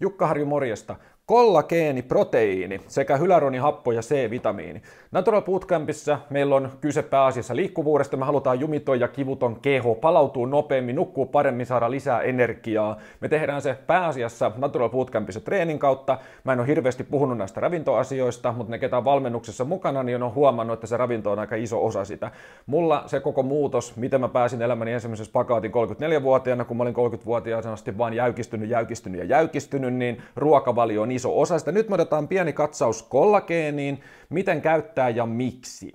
Jukka Harju morjesta. Kollageeni, proteiini sekä hyaluronihappo ja C-vitamiini. Natural Bootcampissa meillä on kyse pääasiassa liikkuvuudesta. Me halutaan jumitoida kivuton keho, palautuu nopeammin, nukkuu paremmin, saada lisää energiaa. Me tehdään se pääasiassa Natural Bootcampissa treenin kautta. Mä en ole hirveästi puhunut näistä ravintoasioista, mutta ne ketä on valmennuksessa mukana, niin on huomannut, että se ravinto on aika iso osa sitä. Mulla se koko muutos, miten mä pääsin elämäni ensimmäisessä pakaatin 34-vuotiaana, kun mä olin 30-vuotiaana asti vaan jäykistynyt, jäykistynyt ja jäykistynyt, niin ruokavalio on iso osa sitä. Nyt me otetaan pieni katsaus kollageeniin, miten käyttää ja miksi.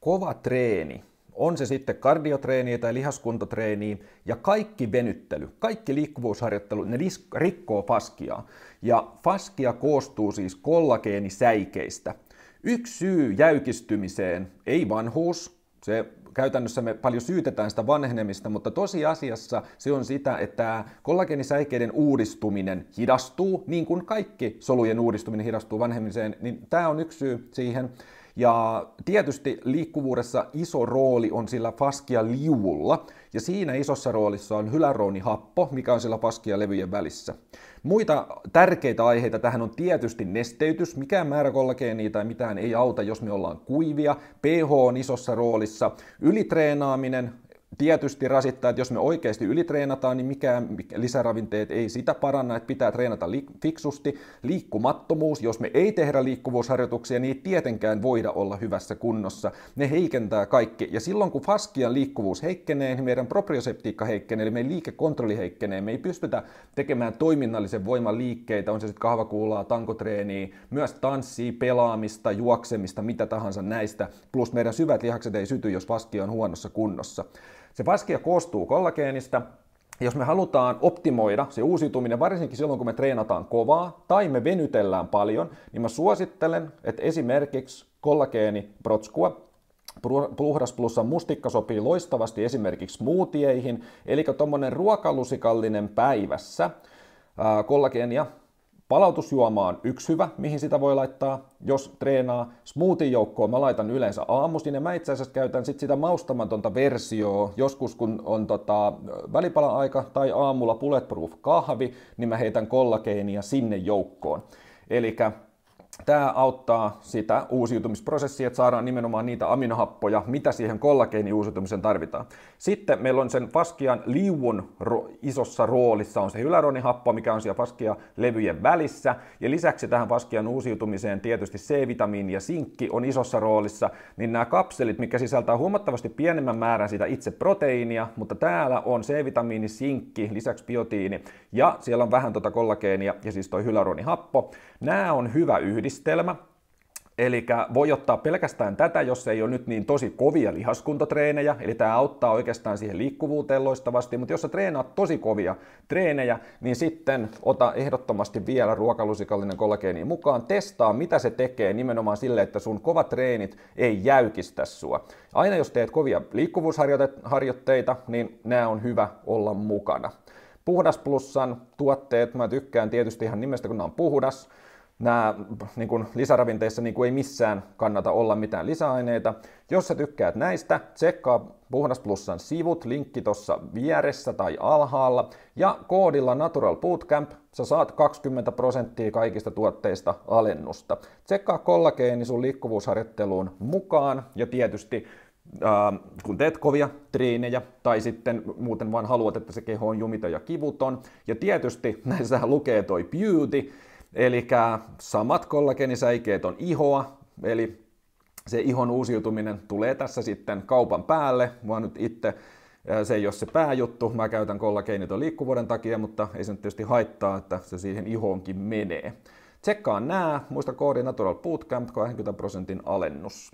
Kova treeni, on se sitten kardiotreeniä tai lihaskuntotreeniä, ja kaikki venyttely, kaikki liikkuvuusharjoittelu, ne rikkoo faskia. Ja faskia koostuu siis kollageenisäikeistä. Yksi syy jäykistymiseen, ei vanhuus, se käytännössä me paljon syytetään sitä vanhenemista, mutta tosiasiassa se on sitä, että kollagenisäikeiden uudistuminen hidastuu, niin kuin kaikki solujen uudistuminen hidastuu vanhenemiseen, niin tämä on yksi syy siihen. Ja tietysti liikkuvuudessa iso rooli on sillä faskia liuulla, ja siinä isossa roolissa on hyaluronihappo, mikä on sillä faskia levyjen välissä. Muita tärkeitä aiheita tähän on tietysti nesteytys. Mikään määrä kollageenia tai mitään ei auta, jos me ollaan kuivia. pH on isossa roolissa. Ylitreenaaminen, tietysti rasittaa, että jos me oikeasti ylitreenataan, niin mikään lisäravinteet ei sitä paranna, että pitää treenata li- fiksusti. Liikkumattomuus, jos me ei tehdä liikkuvuusharjoituksia, niin ei tietenkään voida olla hyvässä kunnossa. Ne heikentää kaikki. Ja silloin kun faskian liikkuvuus heikkenee, niin meidän proprioseptiikka heikkenee, eli meidän liikekontrolli heikkenee. Me ei pystytä tekemään toiminnallisen voiman liikkeitä, on se sitten kahvakuulaa, tankotreeniä, myös tanssia, pelaamista, juoksemista, mitä tahansa näistä. Plus meidän syvät lihakset ei syty, jos faskia on huonossa kunnossa. Se faskia koostuu kollageenista, jos me halutaan optimoida se uusiutuminen, varsinkin silloin kun me treenataan kovaa tai me venytellään paljon, niin mä suosittelen, että esimerkiksi kollageeni protskua, Puhdas Plussa mustikka sopii loistavasti esimerkiksi smoothieihin, eli tuommoinen ruokalusikallinen päivässä. Kollageenia Palautusjuoma on yksi hyvä, mihin sitä voi laittaa, jos treenaa. Smoothie joukkoon mä laitan yleensä aamuisin ja mä itse asiassa käytän sit sitä maustamatonta versioa. Joskus kun on tota, välipala-aika tai aamulla bulletproof kahvi, niin mä heitän kollageenia sinne joukkoon. Eli Tämä auttaa sitä uusiutumisprosessia, että saadaan nimenomaan niitä aminohappoja, mitä siihen kollageeniuusiutumiseen tarvitaan. Sitten meillä on sen faskian liuun ro- isossa roolissa on se hyaluronihappo, mikä on siellä faskia levyjen välissä. Ja lisäksi tähän faskian uusiutumiseen tietysti C-vitamiini ja sinkki on isossa roolissa. Niin nämä kapselit, mikä sisältää huomattavasti pienemmän määrän sitä itse proteiinia, mutta täällä on C-vitamiini, sinkki, lisäksi biotiini ja siellä on vähän tuota kollageenia ja siis toi hyaluronihappo. Nämä on hyvä yhdistelmä, Eli voi ottaa pelkästään tätä, jos ei ole nyt niin tosi kovia lihaskuntotreenejä, eli tämä auttaa oikeastaan siihen liikkuvuuteen loistavasti, mutta jos sä treenaat tosi kovia treenejä, niin sitten ota ehdottomasti vielä ruokalusikallinen kollageeni mukaan, testaa mitä se tekee nimenomaan sille, että sun kovat treenit ei jäykistä sua. Aina jos teet kovia liikkuvuusharjoitteita, niin nämä on hyvä olla mukana. Puhdas Plussan tuotteet, mä tykkään tietysti ihan nimestä, kun on puhdas, nämä niin kuin lisäravinteissa niin kuin ei missään kannata olla mitään lisäaineita. Jos sä tykkäät näistä, tsekkaa Puhdas Plussan sivut, linkki tuossa vieressä tai alhaalla. Ja koodilla Natural Bootcamp sä saat 20 prosenttia kaikista tuotteista alennusta. Tsekkaa kollageeni sun liikkuvuusharjoitteluun mukaan ja tietysti kun teet kovia treenejä tai sitten muuten vaan haluat, että se keho on jumiton ja kivuton. Ja tietysti näissä lukee toi beauty, Eli samat kollagenisäikeet on ihoa, eli se ihon uusiutuminen tulee tässä sitten kaupan päälle. Mä nyt itse se ei ole se pääjuttu, mä käytän kollageeniton liikkuvuuden takia, mutta ei se nyt tietysti haittaa, että se siihen ihoonkin menee. Tsekkaa nää, muista koodi Natural Bootcamp, 20 prosentin alennus.